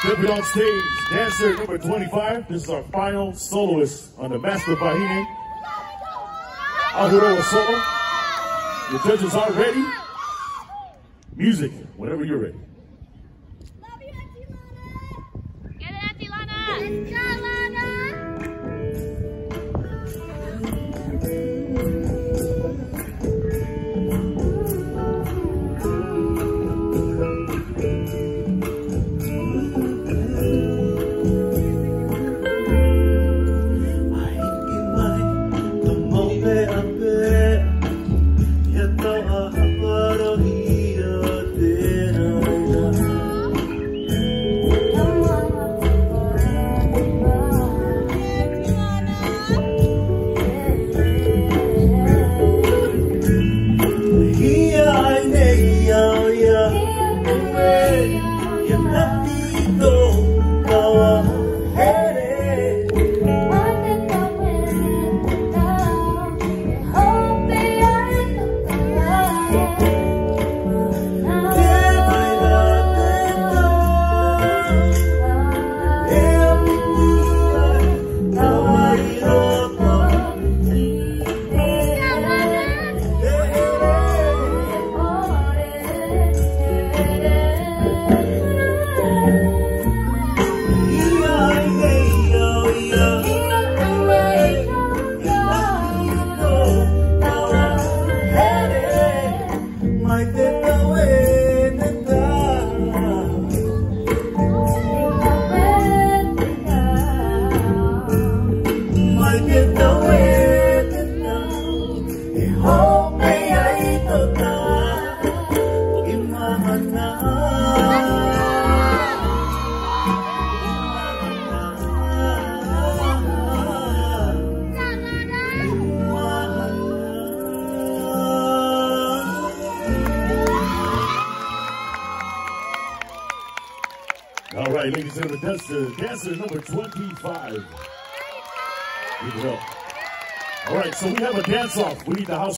Stepping on stage, dancer number 25. This is our final soloist on the Master Vahine. Ahuroa solo. Your judges are ready. Music, whenever you're ready. Love you, Auntie Lana. Get it, Auntie Lana! No. All right, ladies and gentlemen, the dancer number 25. Give it up. All right, so we have a dance off. We need the house.